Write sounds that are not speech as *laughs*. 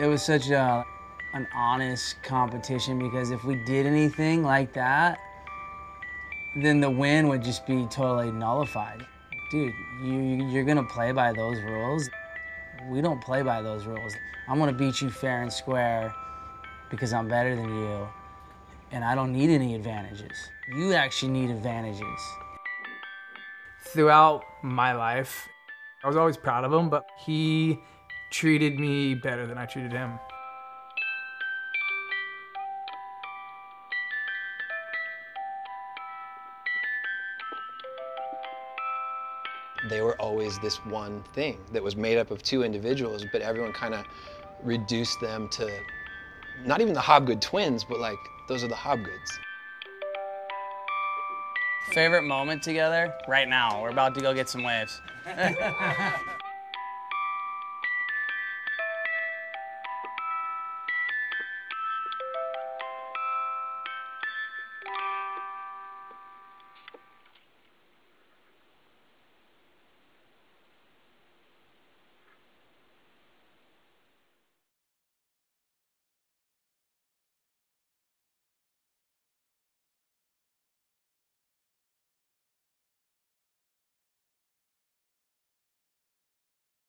It was such a, an honest competition because if we did anything like that, then the win would just be totally nullified. Dude, you, you're gonna play by those rules. We don't play by those rules. I'm gonna beat you fair and square because I'm better than you, and I don't need any advantages. You actually need advantages. Throughout my life, I was always proud of him, but he treated me better than I treated him. They were always this one thing that was made up of two individuals, but everyone kind of reduced them to not even the Hobgood twins, but like those are the Hobgoods. Favorite moment together? Right now. We're about to go get some waves. *laughs*